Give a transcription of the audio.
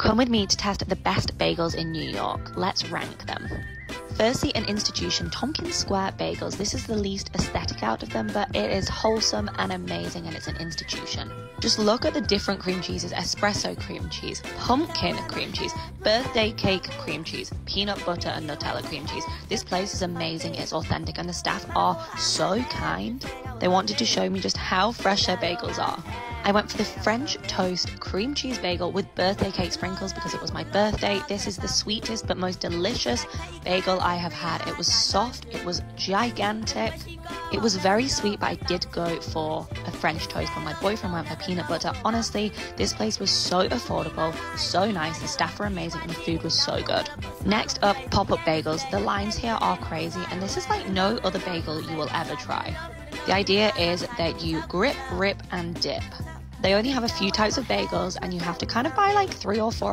Come with me to test the best bagels in New York. Let's rank them. Firstly, an institution, Tompkins Square Bagels. This is the least aesthetic out of them, but it is wholesome and amazing, and it's an institution. Just look at the different cream cheeses espresso cream cheese, pumpkin cream cheese, birthday cake cream cheese, peanut butter and Nutella cream cheese. This place is amazing, it's authentic, and the staff are so kind. They wanted to show me just how fresh their bagels are. I went for the French toast cream cheese bagel with birthday cake sprinkles because it was my birthday. This is the sweetest but most delicious bagel I have had. It was soft, it was gigantic. It was very sweet, but I did go for a French toast when my boyfriend went for peanut butter. Honestly, this place was so affordable, so nice, the staff were amazing, and the food was so good. Next up, pop up bagels. The lines here are crazy, and this is like no other bagel you will ever try. The idea is that you grip, rip, and dip. They only have a few types of bagels, and you have to kind of buy like three or four